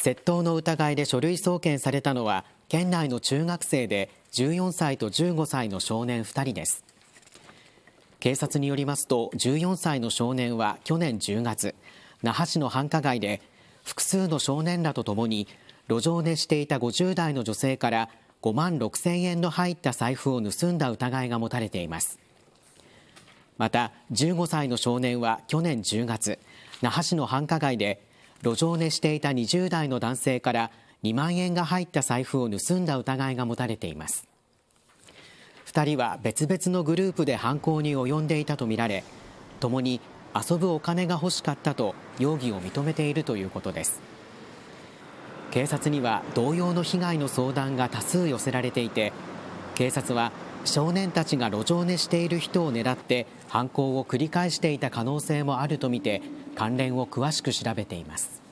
窃盗の疑いで書類送検されたのは県内の中学生で14歳と15歳の少年2人です。警察によりますと14歳の少年は去年10月那覇市の繁華街で複数の少年らとともに路上寝していた50代の女性から5万6千円の入った財布を盗んだ疑いが持たれています。また15歳の少年は去年10月那覇市の繁華街で路上寝していた20代の男性から2万円が入った財布を盗んだ疑いが持たれています。2人は別々のグループで犯行に及んでいたとみられともに遊ぶお金が欲しかったと容疑を認めているということです。警察には同様の被害の相談が多数寄せられていて警察は少年たちが路上寝している人を狙って犯行を繰り返していた可能性もあるとみて関連を詳しく調べています。